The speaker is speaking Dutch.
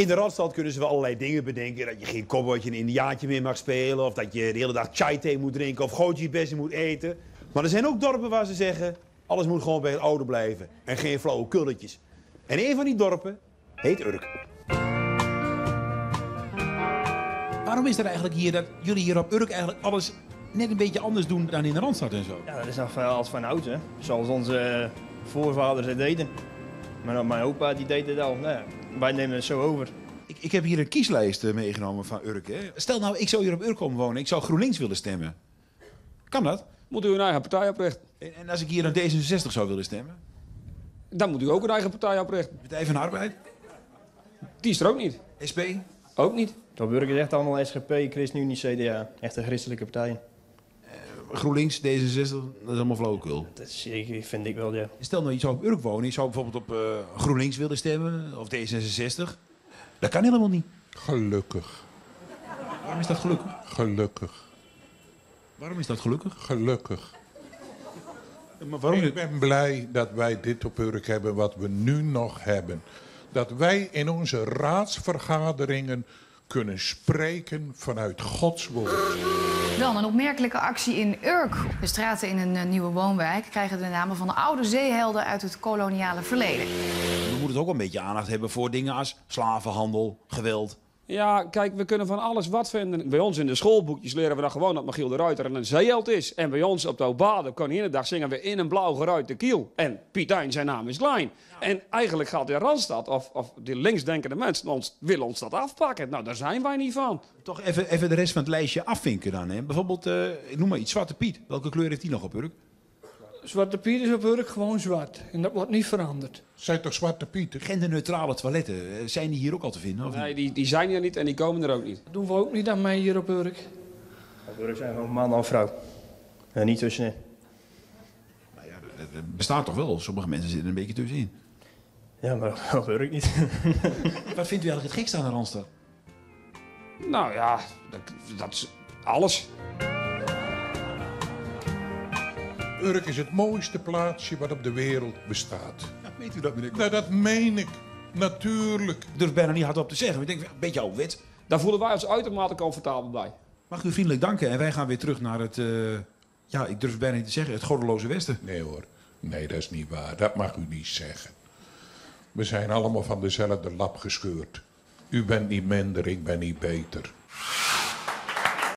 In de Randstad kunnen ze wel allerlei dingen bedenken. Dat je geen cowboytje een indiaatje meer mag spelen. Of dat je de hele dag chai thee moet drinken. Of goji bessie moet eten. Maar er zijn ook dorpen waar ze zeggen... alles moet gewoon bij het oude blijven. En geen flauwe kulletjes. En een van die dorpen heet Urk. Waarom is er eigenlijk hier dat jullie hier op Urk eigenlijk alles net een beetje anders doen dan in de Randstad en zo? Ja, dat is nog van, als van oud, hè. Zoals onze eh, voorvaders het deden. Maar mijn opa die deed het al. Nou, ja, wij nemen het zo over. Ik, ik heb hier een kieslijst eh, meegenomen van Urk. Hè. Stel nou, ik zou hier op Urk komen wonen. Ik zou GroenLinks willen stemmen. Kan dat? Moet u een eigen partij oprichten. En, en als ik hier aan D66 zou willen stemmen? Dan moet u ook een eigen partij oprichten. Partij van de Arbeid? Die is er ook niet. SP? Ook niet. Dat burger is echt allemaal SGP, ChristenUnie, CDA. Echt een christelijke partij. GroenLinks, D66, dat is allemaal flauwekul. Dat is, vind ik wel, ja. Stel nou, je zou op Urk wonen. Je zou bijvoorbeeld op eh, GroenLinks willen stemmen. Of D66. Dat kan helemaal niet. Gelukkig, Waarom is dat gelukkig? gelukkig, Waarom is dat gelukkig? gelukkig. Maar waarom Ik ben blij dat wij dit op Urk hebben wat we nu nog hebben. Dat wij in onze raadsvergaderingen kunnen spreken vanuit Gods woord. Dan een opmerkelijke actie in Urk. De straten in een eh, nieuwe woonwijk krijgen de namen van oude zeehelden uit het koloniale verleden. We moeten ook een beetje aandacht hebben voor dingen als slavenhandel, geweld. Ja, kijk, we kunnen van alles wat vinden. Bij ons in de schoolboekjes leren we dan gewoon dat Michiel de Ruiter een zeeheld is. En bij ons op de Obade Koninginnedag zingen we in een blauw geruite kiel. En Pietijn, zijn naam is Klein. En eigenlijk gaat de Randstad, of, of die linksdenkende mensen, ons, willen ons dat afpakken. Nou, daar zijn wij niet van. Toch even, even de rest van het lijstje afvinken dan. Hè? Bijvoorbeeld, eh, ik noem maar iets, Zwarte Piet. Welke kleur heeft die nog op Urk? Zwarte Piet is op Urk gewoon zwart. En dat wordt niet veranderd. Zijn toch Zwarte Pieter? Genderneutrale toiletten, eh, zijn die hier ook al te vinden? Of Nee, die, die zijn hier niet en die komen er ook niet. Dat doen we ook niet aan mij hier op Urk. Op burger zijn gewoon man of vrouw. En niet tussenin. Nou ja, het- bestaat toch wel? Sommige mensen zitten er een beetje tussenin. Ja, maar op Urk niet. Wat vindt u eigenlijk het gekste aan de Randstad? Nou ja, dat, dat is alles. Urk is het mooiste plaatsje wat op de wereld bestaat. Ja, weet u dat, meneer? Nou, dat meen ik. Natuurlijk. Ik durf bijna niet hardop te zeggen. Ik denk, een beetje ouderwets. Daar voelen wij ons uitermate comfortabel bij. Mag ik u vriendelijk danken. En wij gaan weer terug naar het, eh, ja, ik durf bijna niet te zeggen, het goddeloze Westen. Nee hoor, nee dat is niet waar. Dat mag u niet zeggen. We zijn allemaal van dezelfde lap gescheurd. U bent niet minder, ik ben niet beter.